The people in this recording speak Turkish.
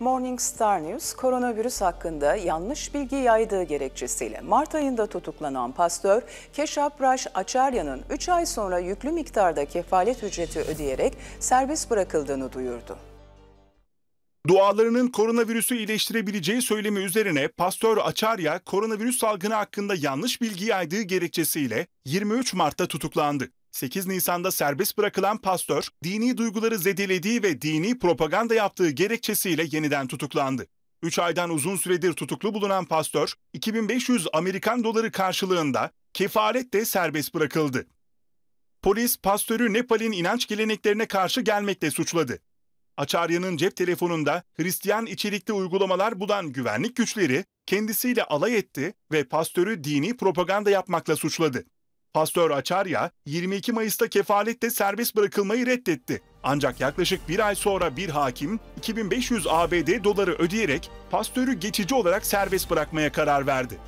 Morning Star News, koronavirüs hakkında yanlış bilgi yaydığı gerekçesiyle Mart ayında tutuklanan pastör Keşap Raş Açarya'nın 3 ay sonra yüklü miktarda kefalet ücreti ödeyerek serbest bırakıldığını duyurdu. Dualarının koronavirüsü iyileştirebileceği söylemi üzerine Pastör Açarya koronavirüs salgını hakkında yanlış bilgi yaydığı gerekçesiyle 23 Mart'ta tutuklandı. 8 Nisan'da serbest bırakılan pastör, dini duyguları zedelediği ve dini propaganda yaptığı gerekçesiyle yeniden tutuklandı. 3 aydan uzun süredir tutuklu bulunan pastör, 2500 Amerikan doları karşılığında kefaletle serbest bırakıldı. Polis pastörü Nepal'in inanç geleneklerine karşı gelmekle suçladı. Açarya'nın cep telefonunda Hristiyan içerikli uygulamalar bulan güvenlik güçleri kendisiyle alay etti ve pastörü dini propaganda yapmakla suçladı. Pastör Açarya 22 Mayıs'ta kefalette serbest bırakılmayı reddetti. Ancak yaklaşık bir ay sonra bir hakim 2500 ABD doları ödeyerek pastörü geçici olarak serbest bırakmaya karar verdi.